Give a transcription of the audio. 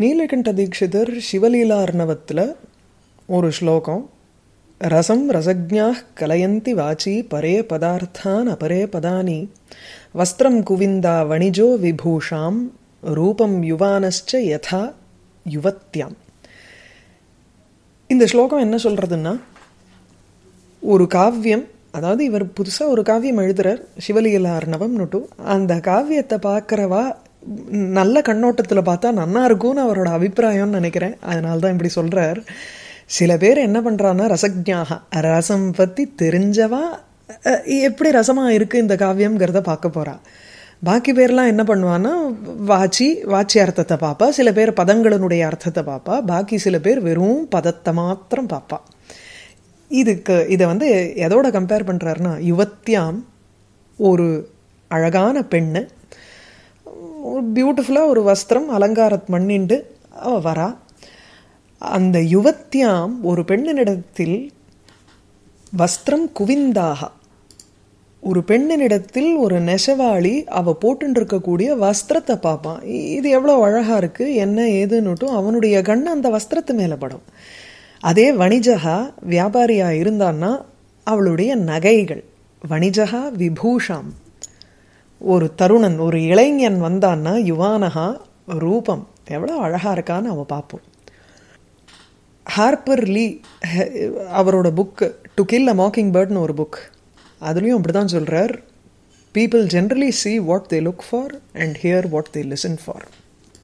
நீலகண்ட தீட்சிதர் சிவலீலா அர்ணவத்தில் ஒரு ஸ்லோகம். ரசம் ரசக்ஞா கலயந்தி வாச்சி பரே பதார்த்தான் அபரே பதானி. வஸ்திரம் குவிந்தா வணிஜோ விபூஷாம் ரூபம் யுவானஸ்ச யதா யுவத்யாம். இந்த ஸ்லோகம் என்ன சொல்கிறதுன்னா ஒரு காவியம் அதாவது இவர் புதுசாக ஒரு காவியம் எழுதுறார் சிவலீலா அர்ணவம்னுட்டு அந்த காவியத்தை பார்க்குறவா நல்ல கண்ணோட்டத்தில் பார்த்தா நன்னா இருக்கும்னு அவரோட அபிப்பிராயம்னு நினைக்கிறேன். அதனால தான் இப்படி சொல்கிறார் சில பேர் என்ன பண்ணுறான்னா ரசக்ஞாக ரசம் பற்றி தெரிஞ்சவா எப்படி ரசமாக இருக்குது இந்த காவியம்ங்கிறத பார்க்க போகிறா பாக்கி பேர்லாம் என்ன பண்ணுவான்னா வாச்சி வாச்சி அர்த்தத்தை பார்ப்பா. சில பேர் பதங்களினுடைய அர்த்தத்தை பார்ப்பா. பாக்கி சில பேர் வெறும் பதத்தை மாத்திரம் பார்ப்பா. இதுக்கு இதை வந்து எதோட கம்பேர் பண்ணுறாருன்னா யுவத்தியாம் ஒரு அழகான பெண்ணு பியூட்டிஃபுல்லாக ஒரு வஸ்திரம் அலங்காரத் மண்ணிண்டு அவ வரா. அந்த யுவத்தியாம் ஒரு பெண்ணினிடத்தில் வஸ்திரம் குவிந்தாக. ஒரு பெண்ணினிடத்தில் ஒரு நெசவாளி அவ போட்டுருக்கக்கூடிய வஸ்திரத்தை பார்ப்பான் இது எவ்வளோ அழகா இருக்கு என்ன ஏதுன்னுட்டும் அவனுடைய கண் அந்த வஸ்திரத்து மேலே படும். அதே வணிஜகா வியாபாரியா இருந்தான்னா அவளுடைய நகைகள். வணிஜகா விபூஷாம். ஒரு தருணன் ஒரு இளைஞன் வந்தான்னா யுவானகா ரூபம். எவ்வளோ அழகாக இருக்கான்னு அவன் பார்ப்போம் ஹார்பர் லீ ஹெ- அவரோட book to kill a mocking பேர்ட்னு ஒரு புக் அதுலேயும் அப்படி தான் சொல்கிறார் people generally see what they look for and hear what they listen for